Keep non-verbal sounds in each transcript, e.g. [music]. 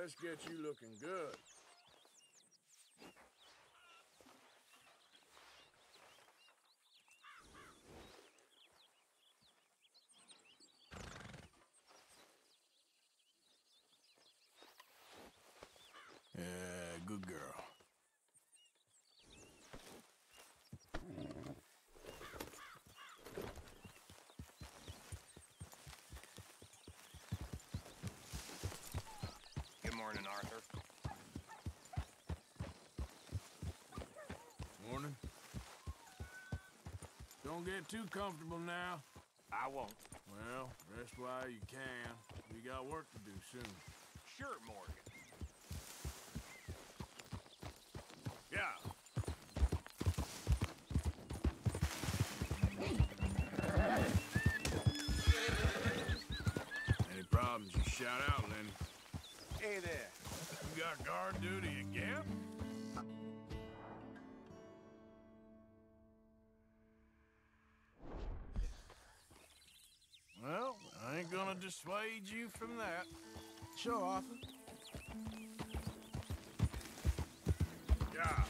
let's get you looking good. Yeah, good girl. Good morning, Arthur. Morning. Don't get too comfortable now. I won't. Well, rest while you can. We got work to do soon. Sure, Morgan. Yeah. Any problems, you shout out, Lenny. Hey there. You got guard duty again? Gonna dissuade you from that. Sure, Arthur. Yeah.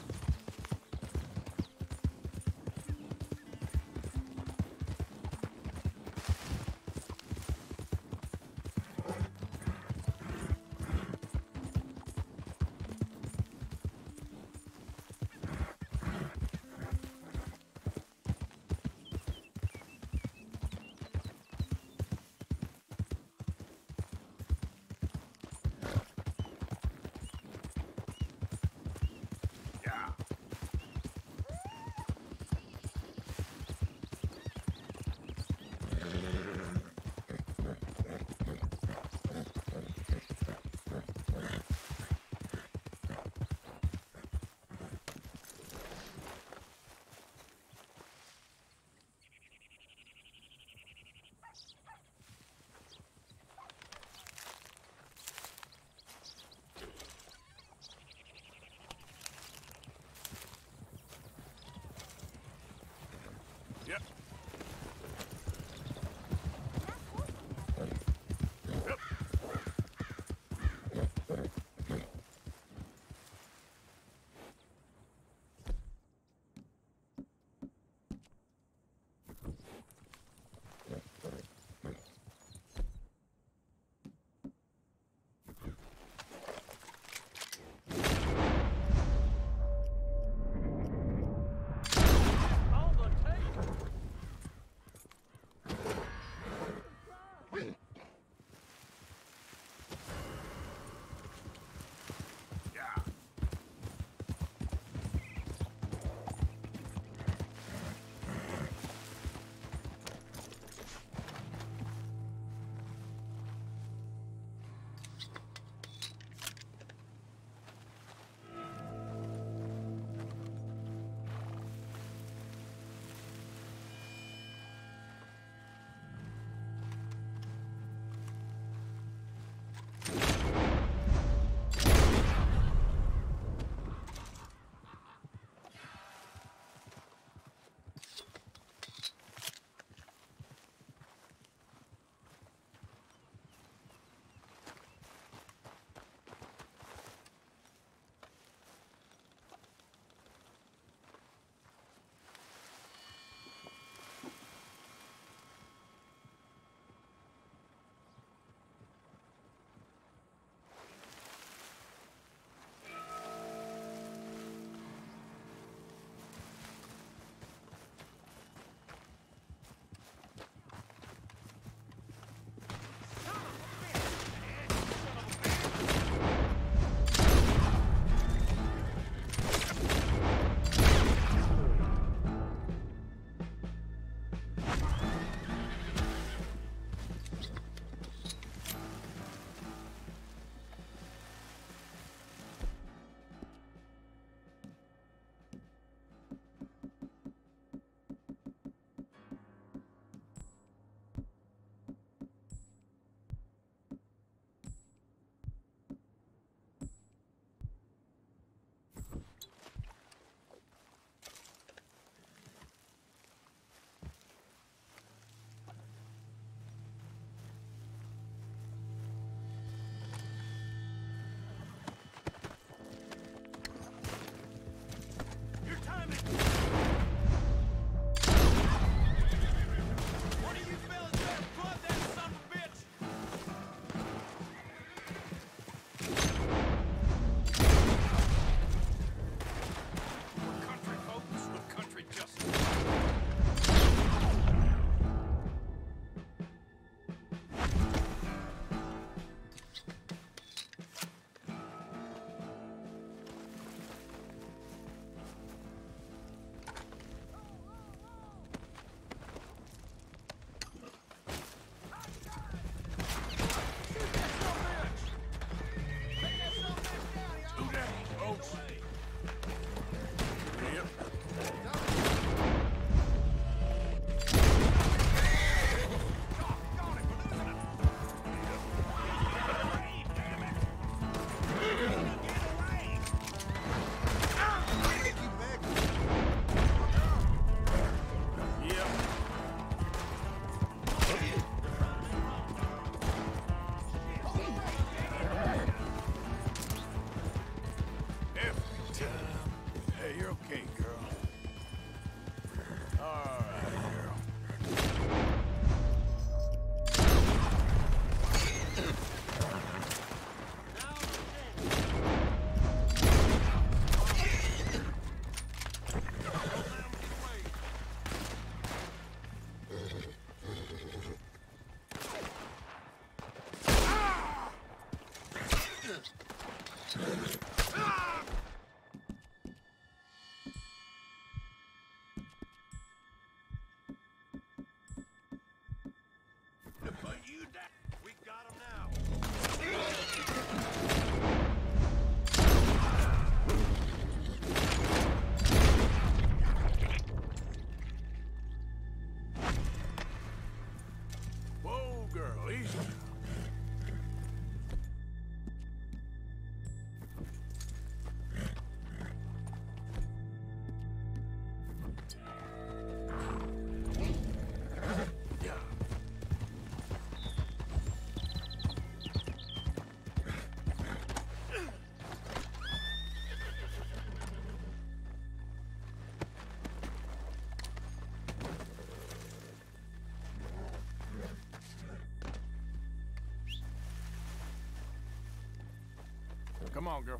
Come on, girl.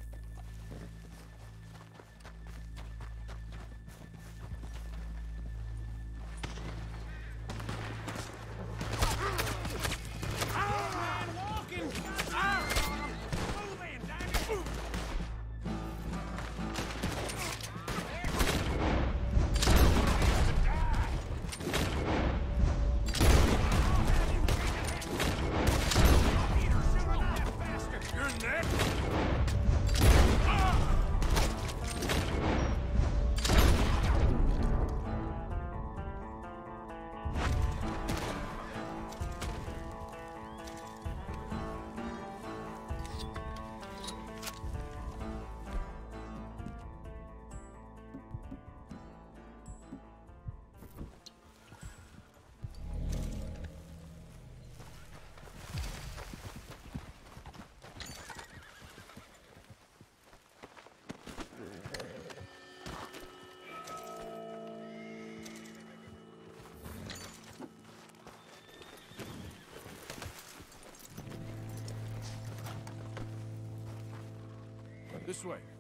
This way.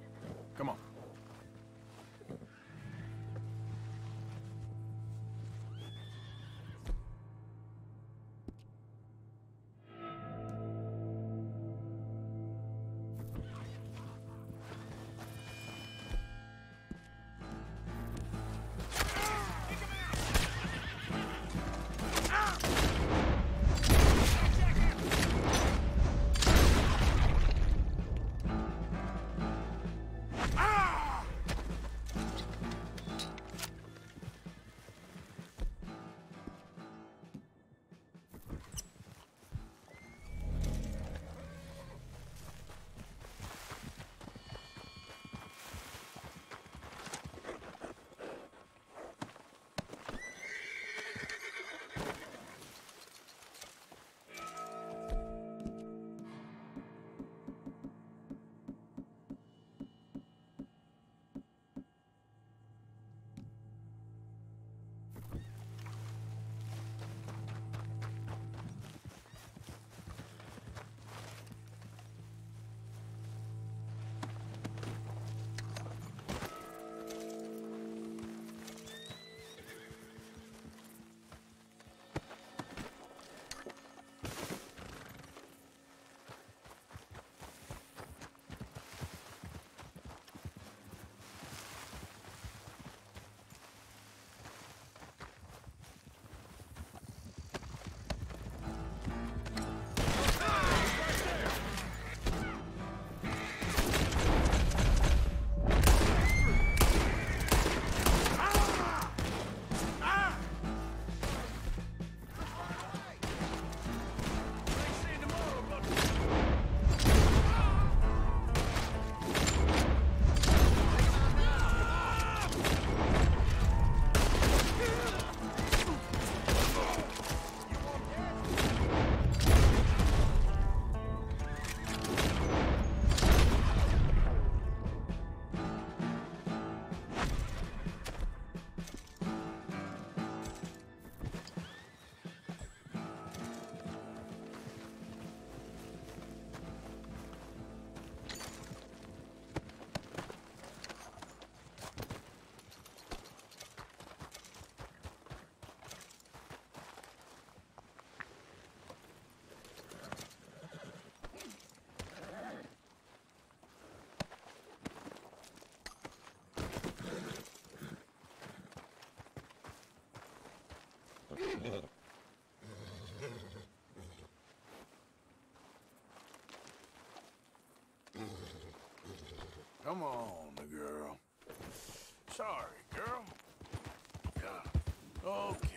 Come on, the girl. Sorry, girl. Okay,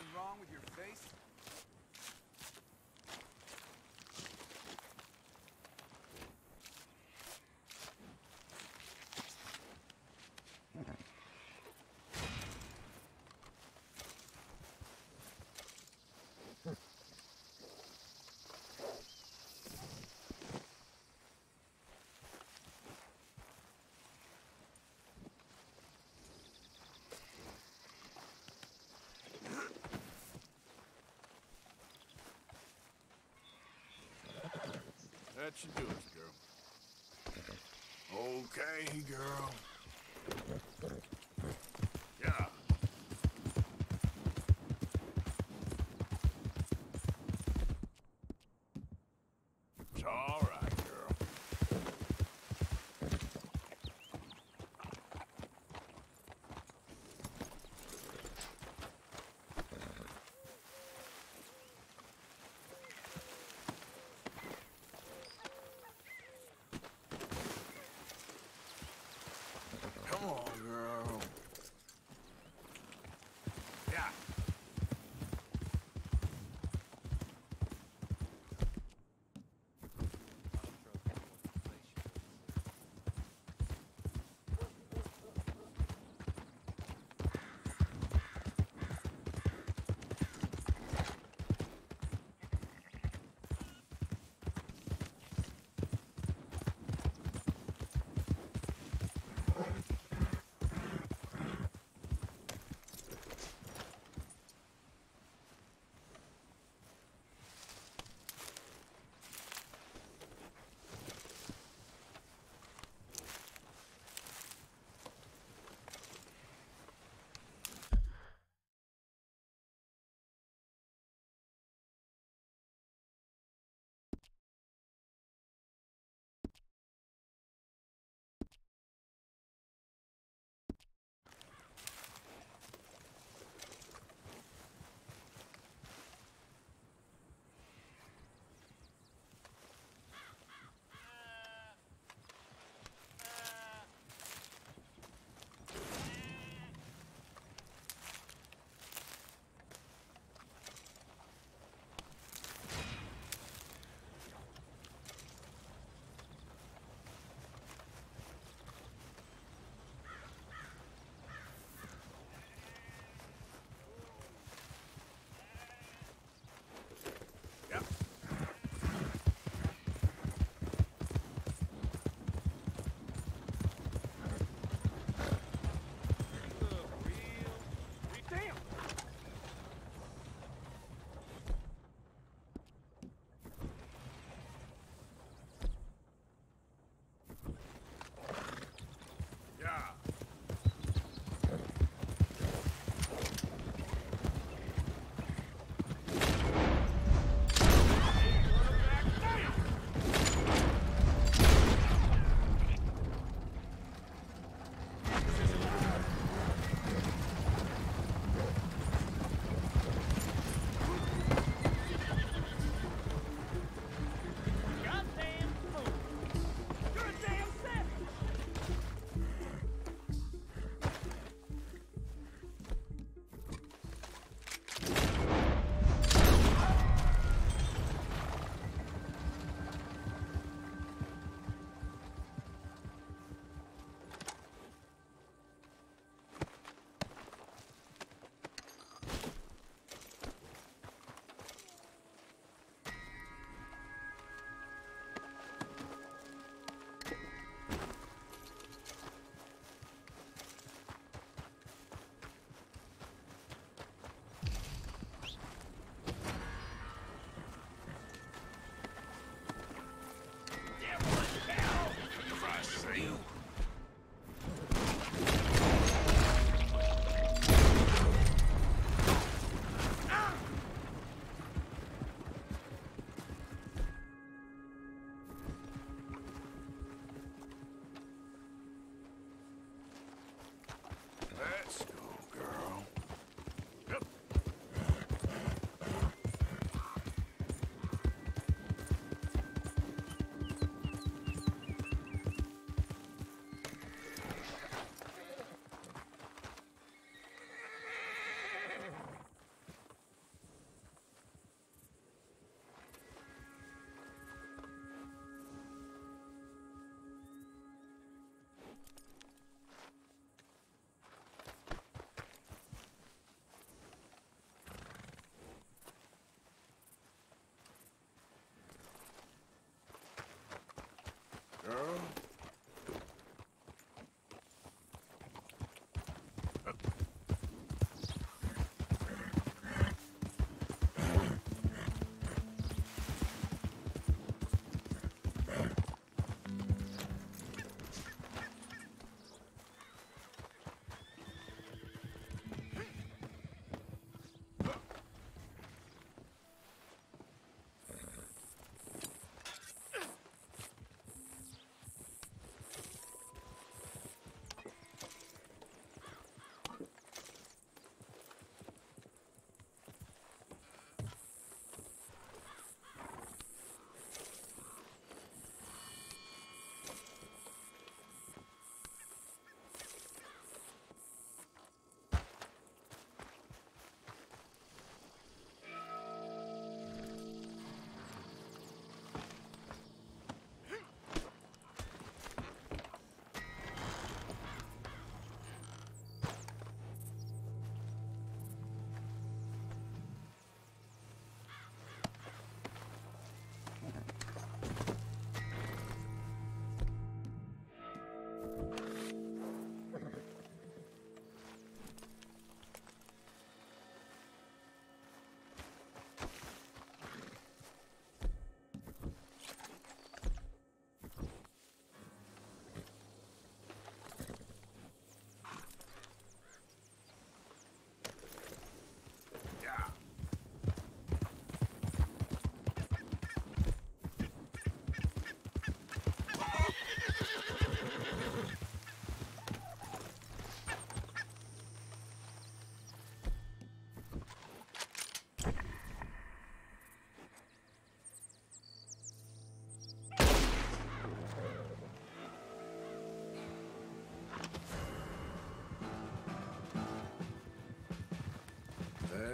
nothing wrong with That should do it, girl. Okay, girl.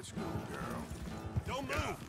Let's girl. Don't move,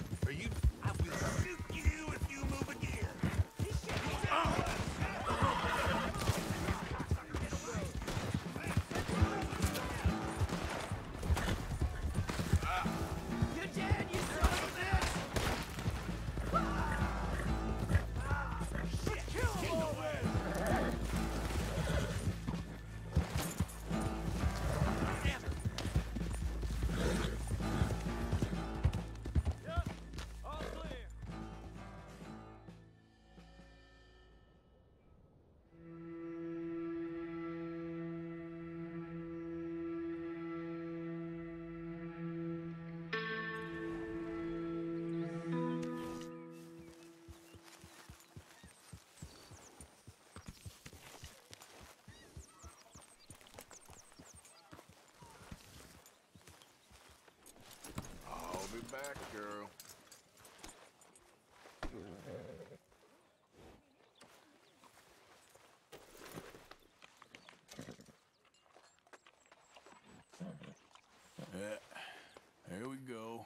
back, girl. Yeah. Here we go.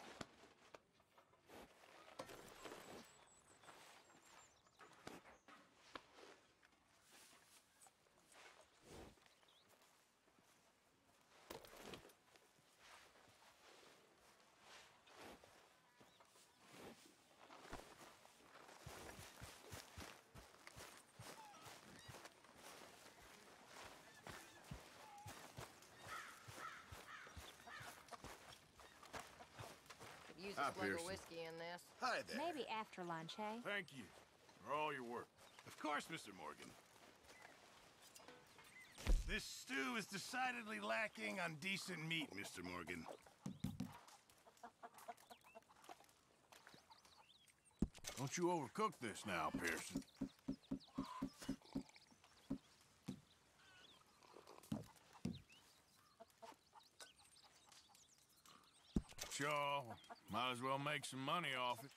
Could use Hi, a slug Pearson. of whiskey in this. Hi there. Maybe after lunch, hey? Thank you for all your work. Of course, Mr. Morgan. This stew is decidedly lacking on decent meat, Mr. Morgan. Don't you overcook this now, Pearson. Sure, might as well make some money off it.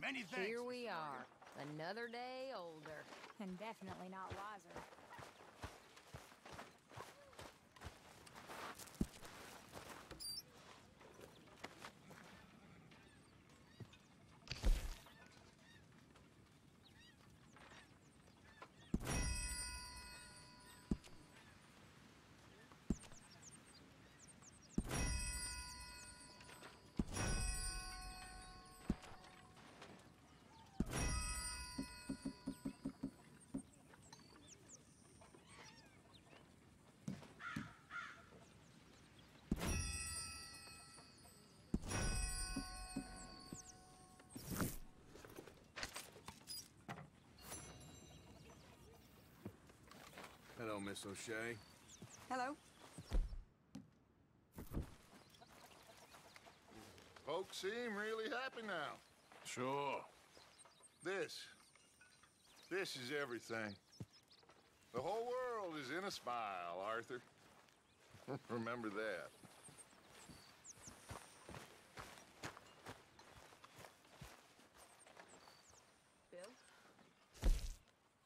Many thanks. Here we are, another day older. And definitely not wiser. Hello, Miss O'Shea. Hello. Folks seem really happy now. Sure. This. This is everything. The whole world is in a smile, Arthur. [laughs] Remember that. Bill?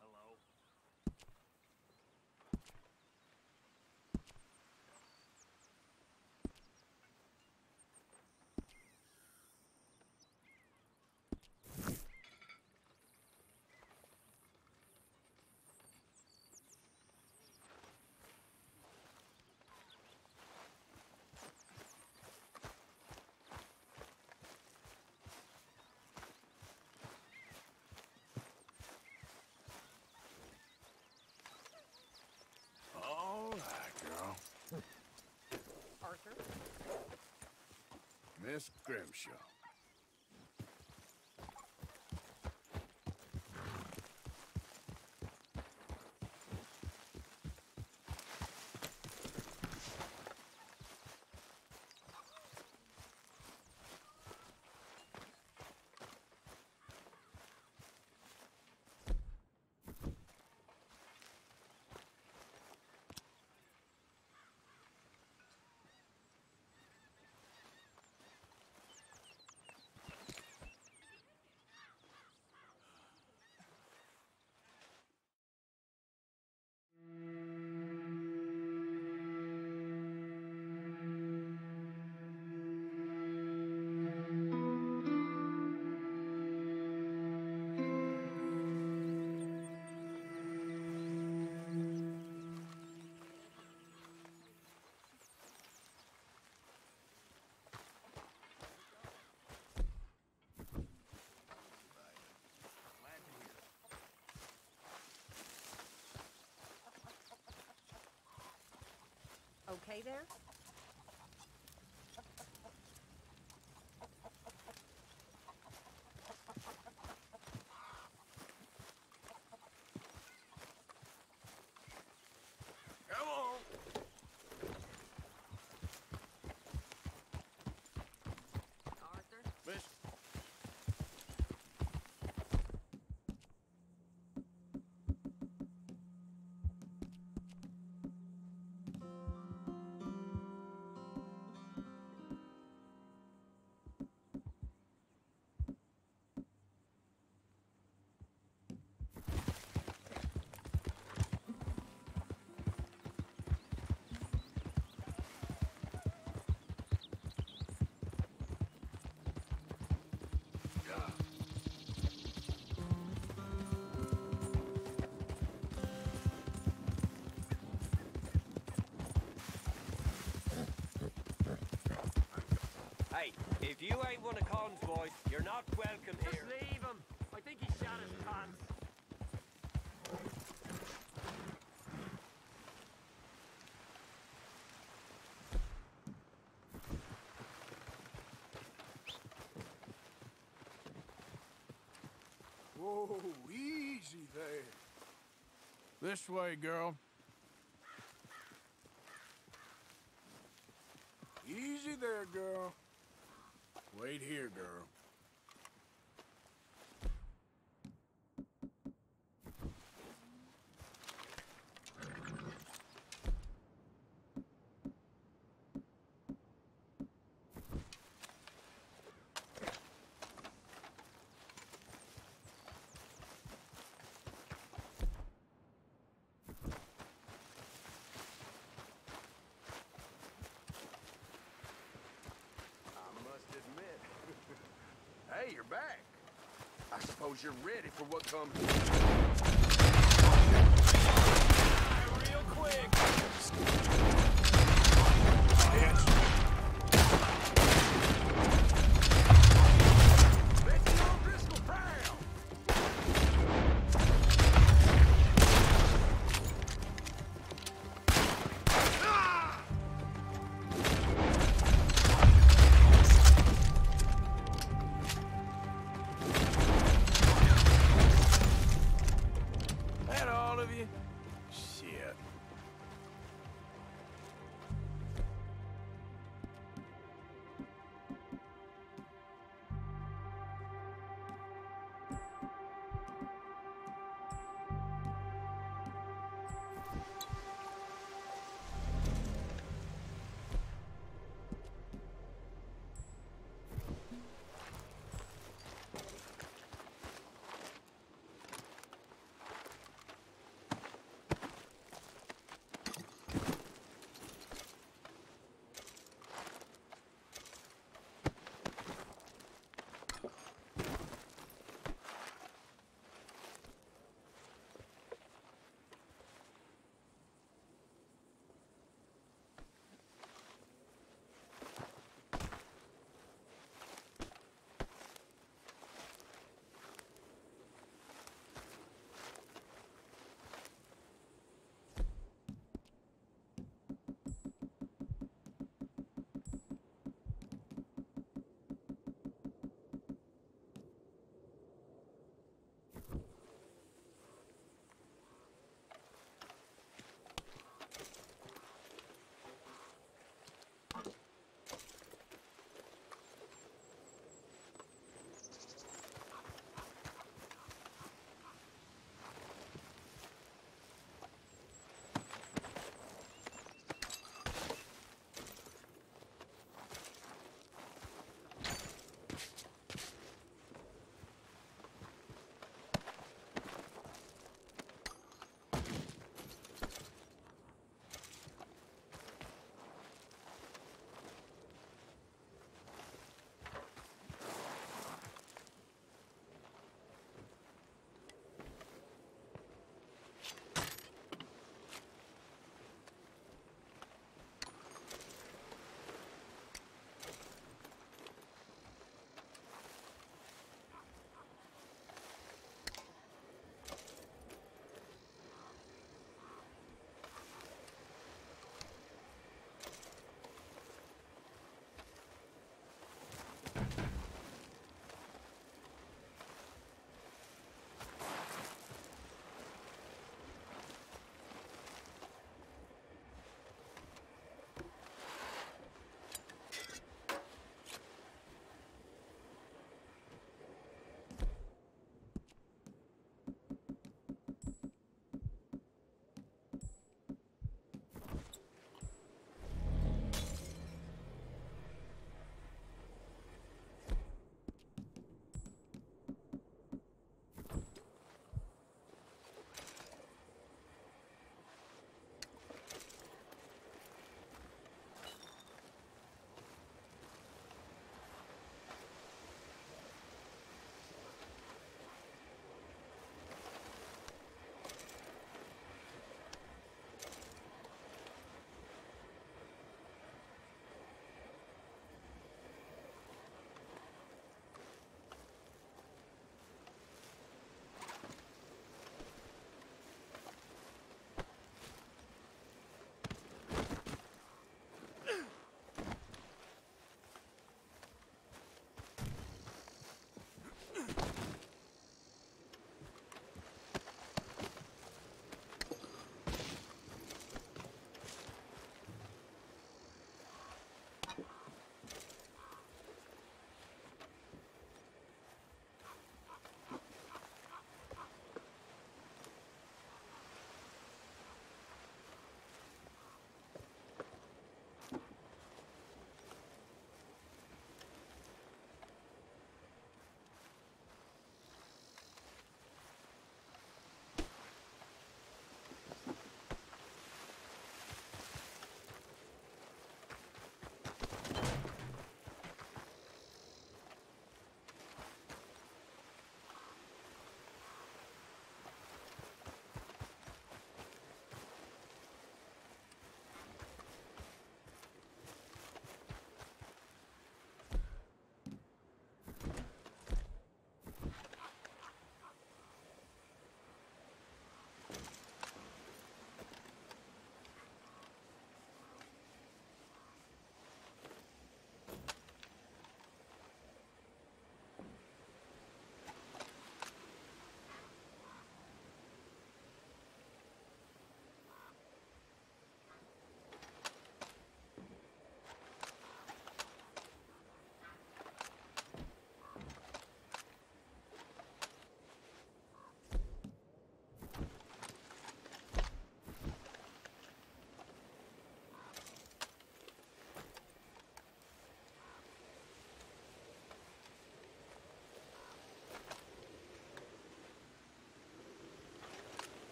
Hello. All right, girl. Arthur? Miss Grimshaw. Okay there? If you ain't one of Con's boys, you're not welcome Just here. leave him. I think he shot his pants. Whoa, easy there. This way, girl. Easy there, girl. Wait here, girl. I must admit. Hey, you're back. I suppose you're ready for what comes. Real quick.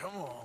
Come on.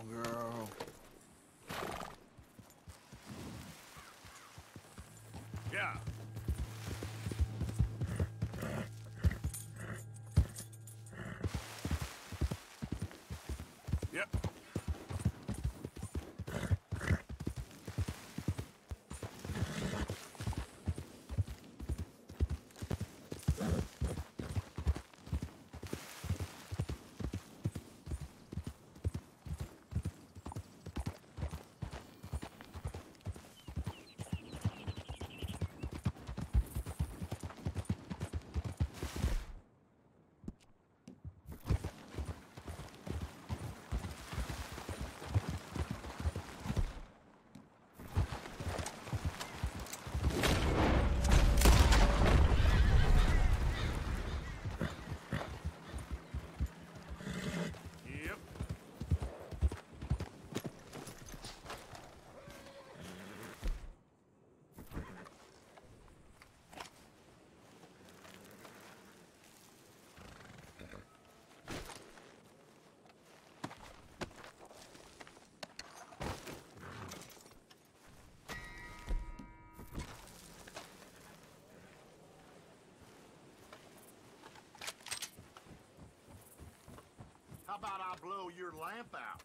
How about I blow your lamp out?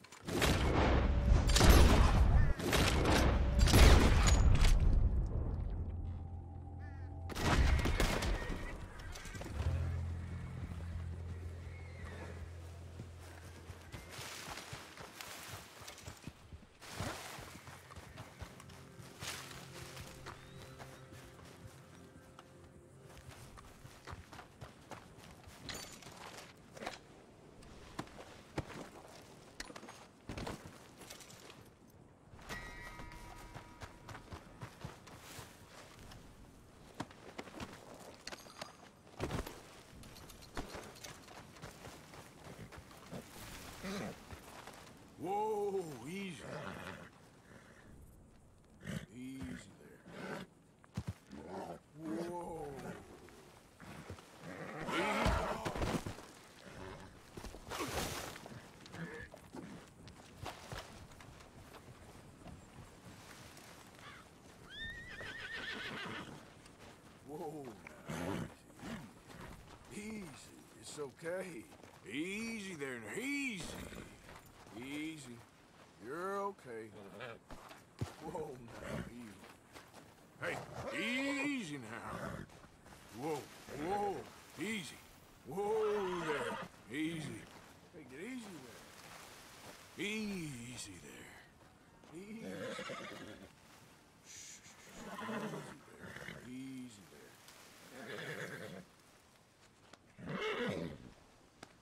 Whoa, easy. Easy there. Whoa. Whoa, now, easy. It's okay. Easy there, easy. Easy. You're okay. Whoa, now, easy. Hey, easy now. Whoa, whoa, easy. Whoa there, easy. Take it easy there. Easy there. Easy. Shh, Easy there. Easy there.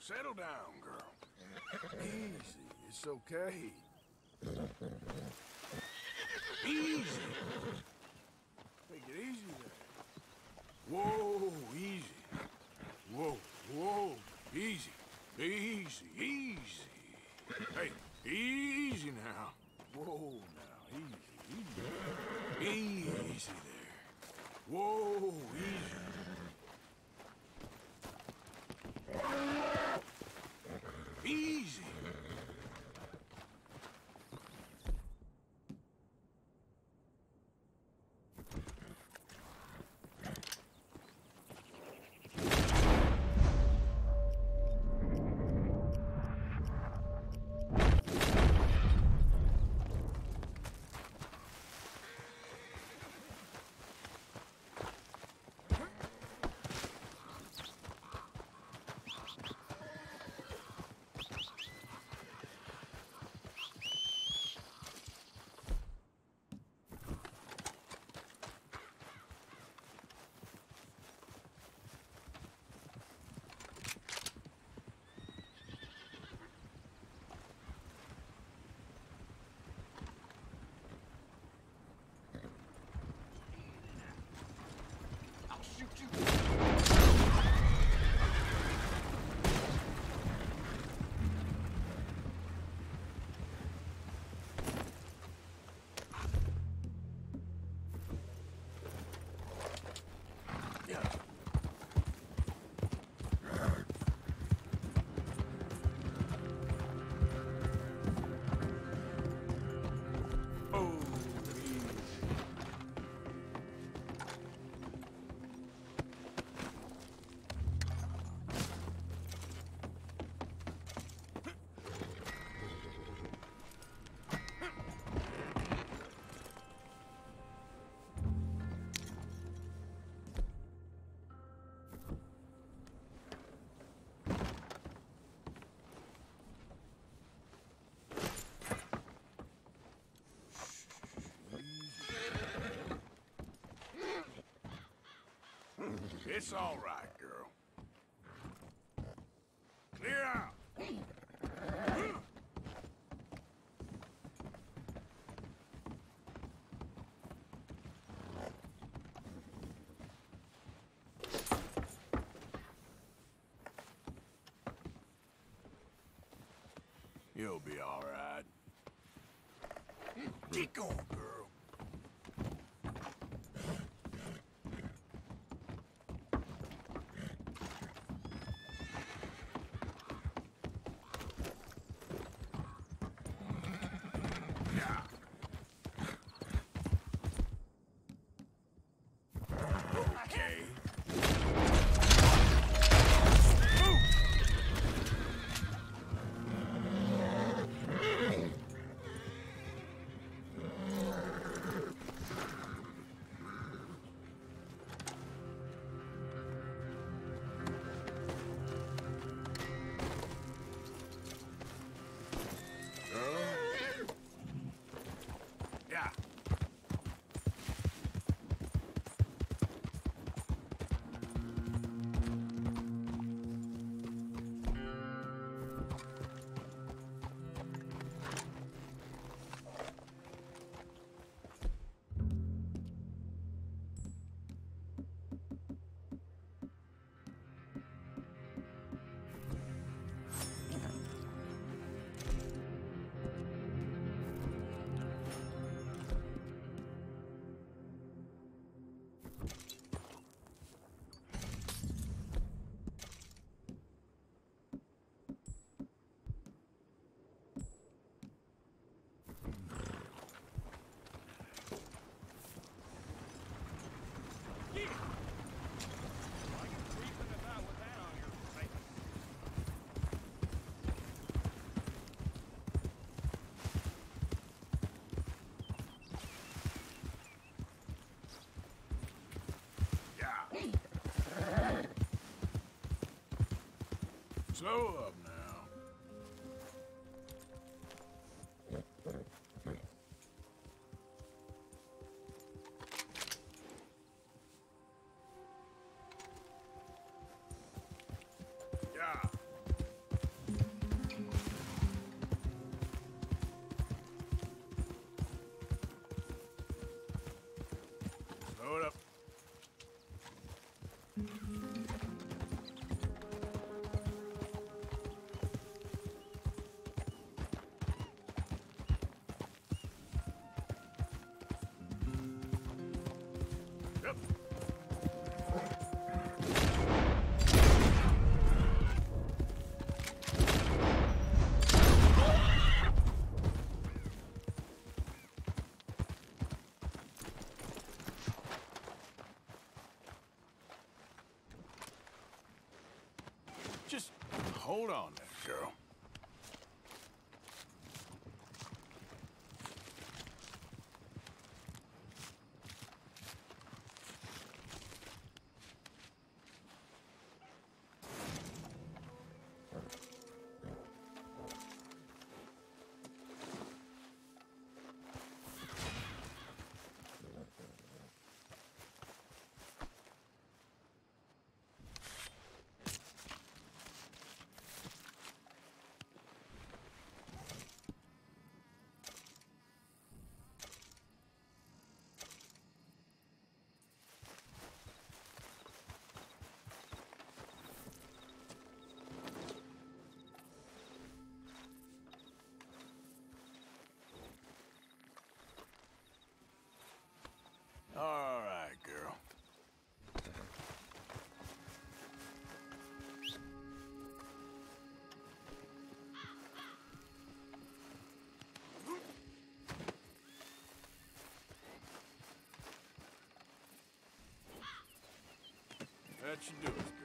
Settle down, girl. Easy. It's okay. Easy. Take it easy there. Whoa, easy. Whoa, whoa, easy. Easy, easy. Hey, easy now. Whoa, now, easy, easy. Easy there. Whoa, easy. Easy. It's all right. slow up um, Hold on. That should do it.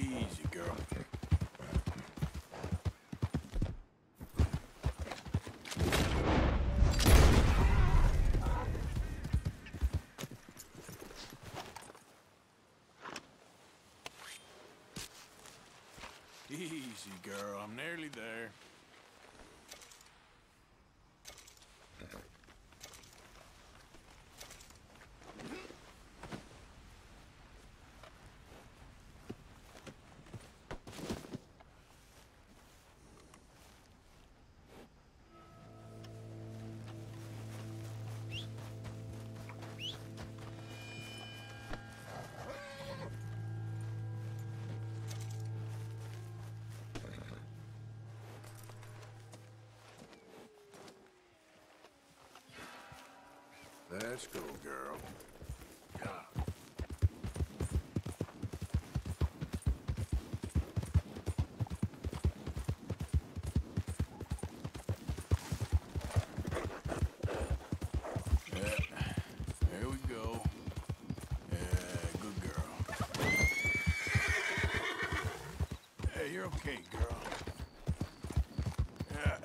Easy, girl. Easy, girl. I'm nearly there. Let's go, girl. There we go. Yeah, good girl. Hey, you're okay, girl. Yeah,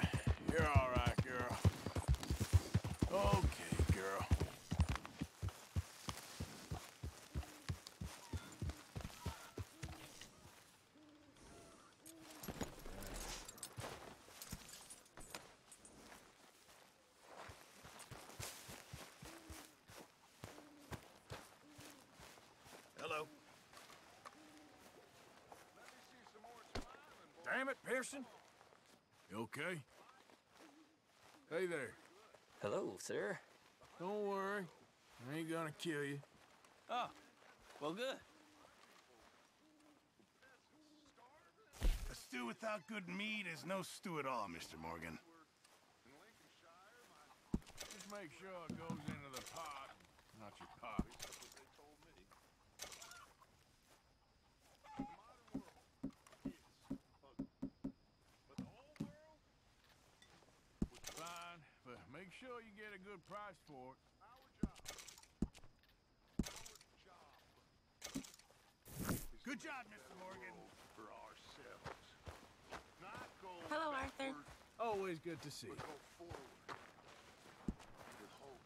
you're all right, girl. Okay, girl. Hello. Damn it, Pearson. You okay? Hey there. Hello, sir. Don't worry. I ain't gonna kill you. Oh, well, good. A stew without good meat is no stew at all, Mr. Morgan. Just make sure it goes into the pot, not your pocket. Sure you get a good price for it. Good job, Mr. Morgan. For ourselves. Not go Hello, Arthur. Always good to see you. go forward. With hope.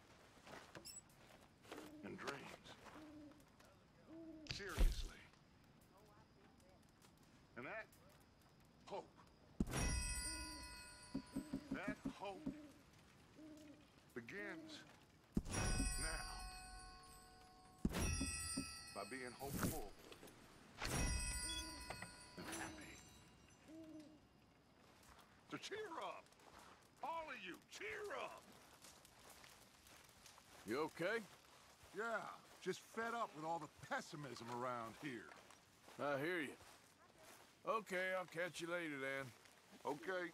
And dreams. Seriously. And that hope. That hope begins now. By being hopeful and happy. So cheer up. All of you, cheer up. You okay? Yeah, just fed up with all the pessimism around here. I hear you. Okay, I'll catch you later then. Okay?